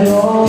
melhor.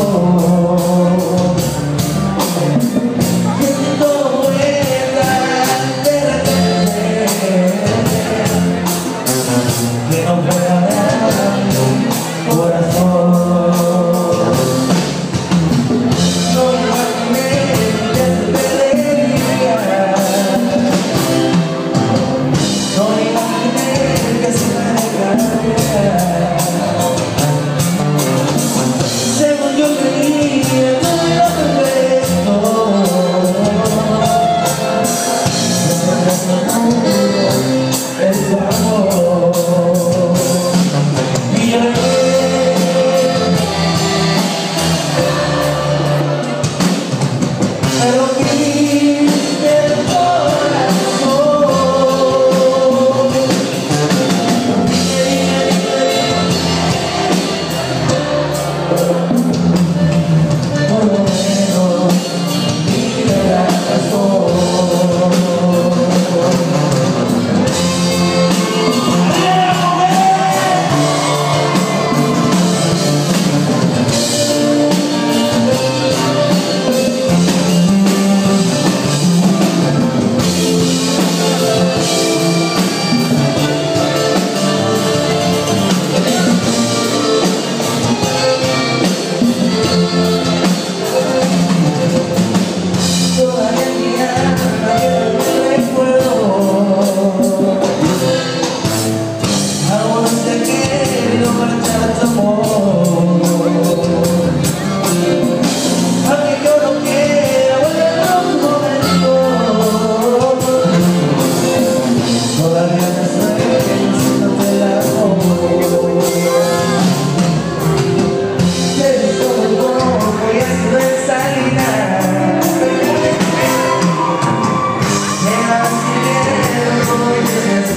Música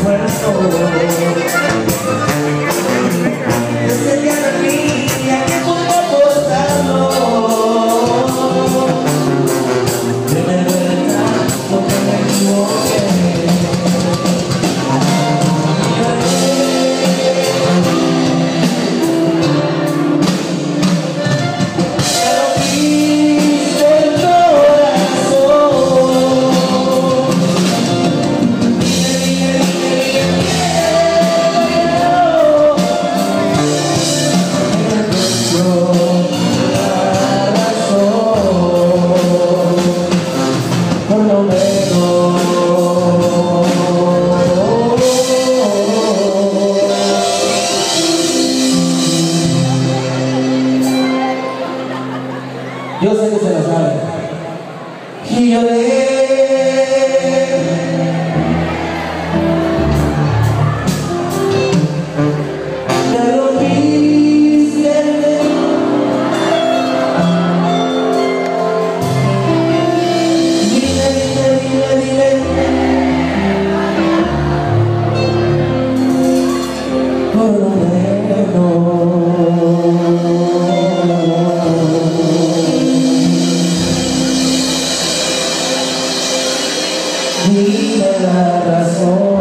friends. Yo sé que se lo sabe. Y yo le he tiene la razón.